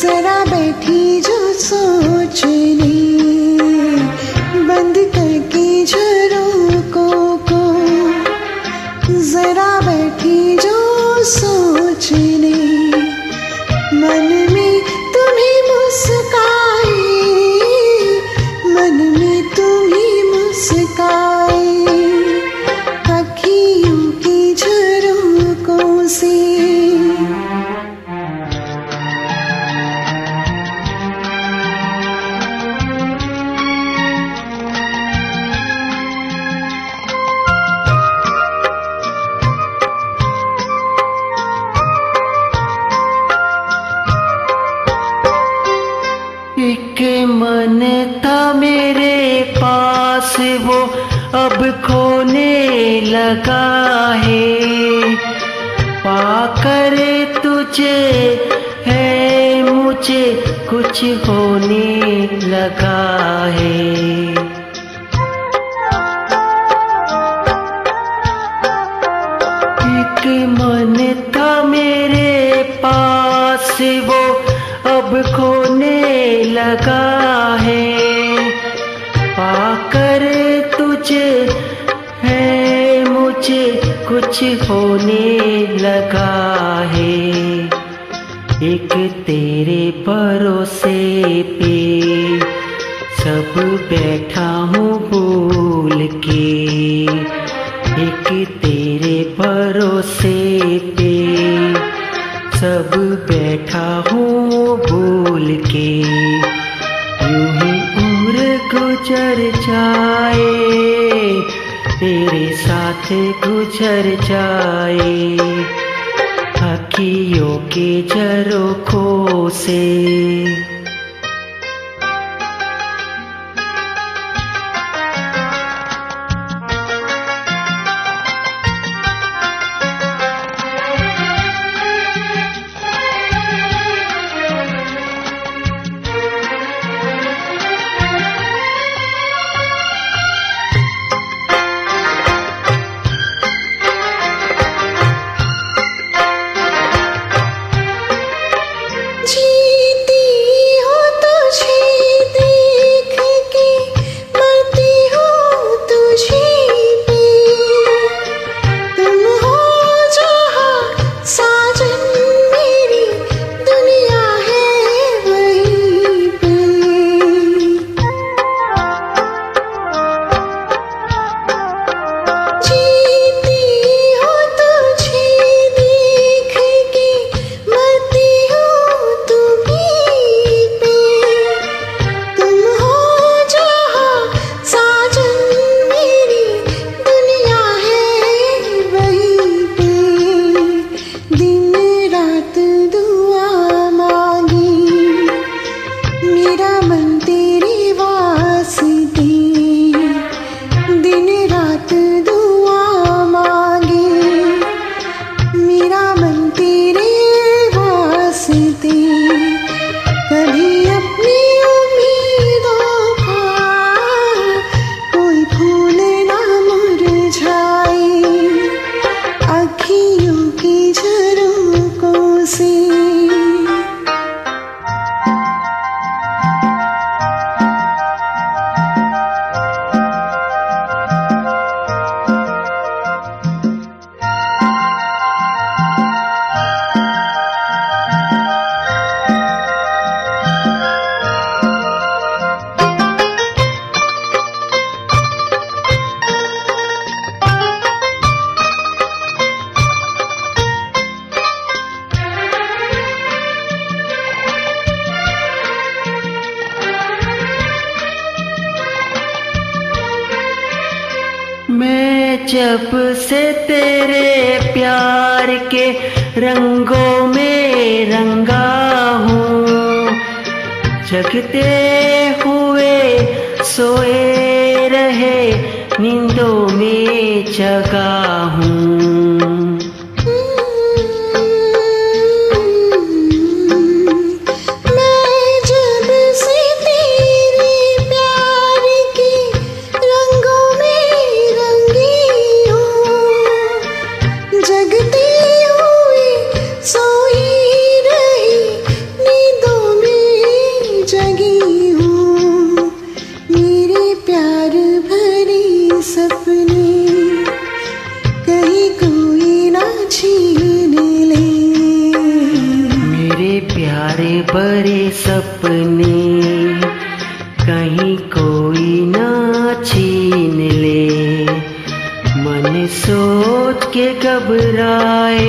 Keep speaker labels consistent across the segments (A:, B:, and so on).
A: जरा बैठी जो सोचने मन
B: था मेरे पास, वो अब खोने लगा है। पाकर तुझे है, मुझे कुछ होने लगा है। मन था मेरे पास, वो अब खोने लगा है। पाकर तुझे है, मुझे कुछ होने लगा है। एक तेरे भरोसे पे सब बैठा हूँ भूल के। एक तेरे भरोसे पे सब बैठा हो भूल के। यूँ ही उम्र गुजर जाए तेरे साथ गुजर जाए अखियों के झरोखों से। जब से तेरे प्यार के रंगों में रंगा हूँ, जगते हुए सोए रहे, नींदों में जगा हूँ। बड़े सपने कहीं कोई ना छीन ले। मन सोच के घबराए,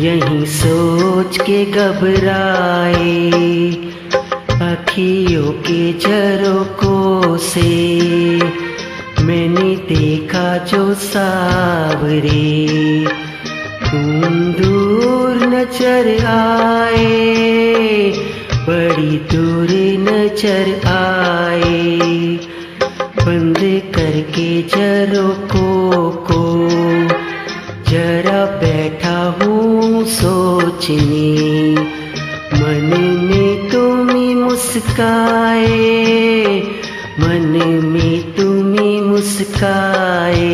B: यही सोच के घबराए। अखियों के झरोकों से मैंने देखा जो सावरे। तुम दूर नज़र आए, बड़ी दूर नज़र आए। बंद करके झरोकों को जरा बैठा हूँ सोचने। मन में तुम्हें मुस्काए, मन में तुम्हें मुस्काए।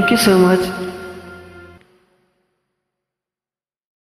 B: Thank you so much.